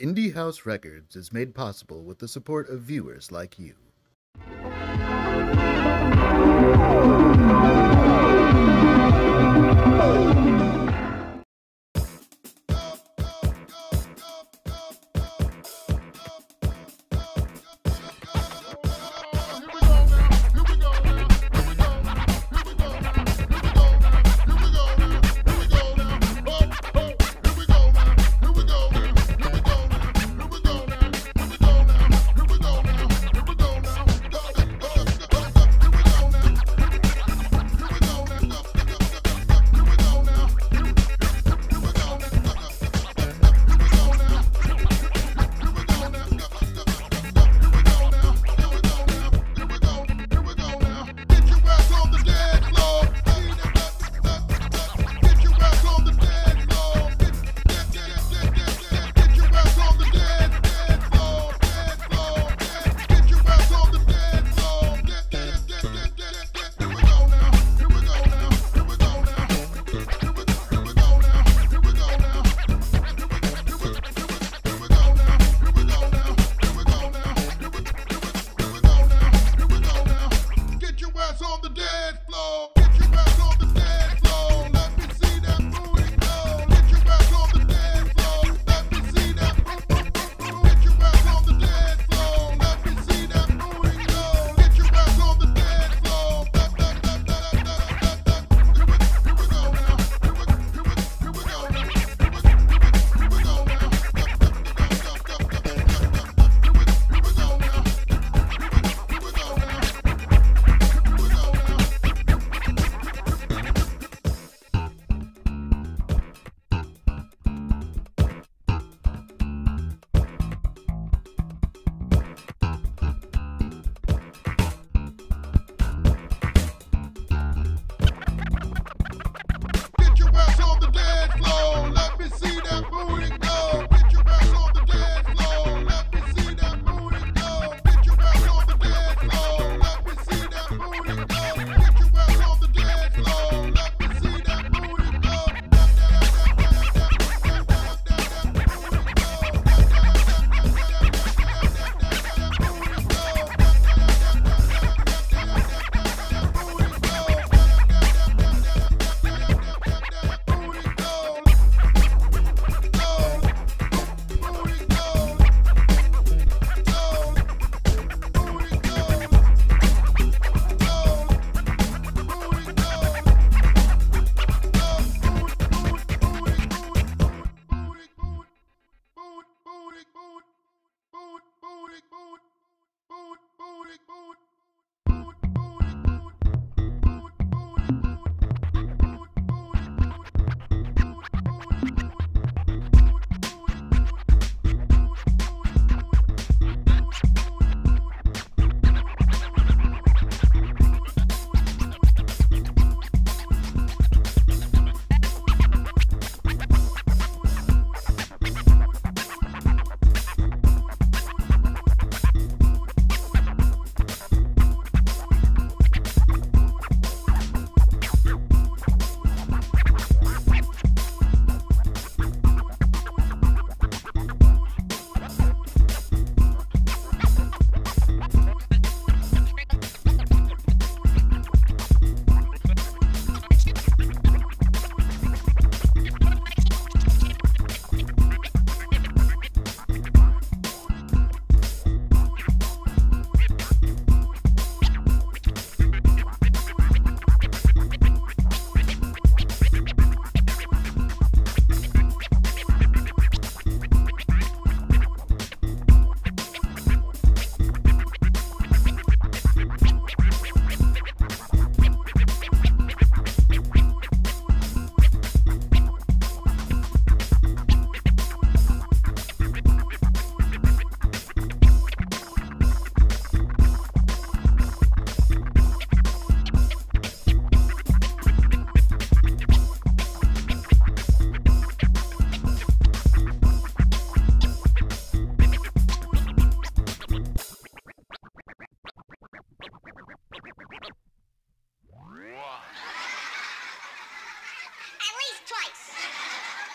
Indie House Records is made possible with the support of viewers like you. At least twice.